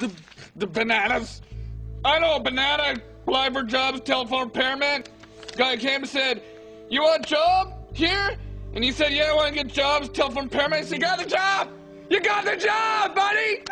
the, the bananas. I know a banana apply for jobs, telephone repairman. Guy came and said, You want a job here? And he said, Yeah, I want to get jobs, telephone repairman. said you got the job! You got the job, buddy!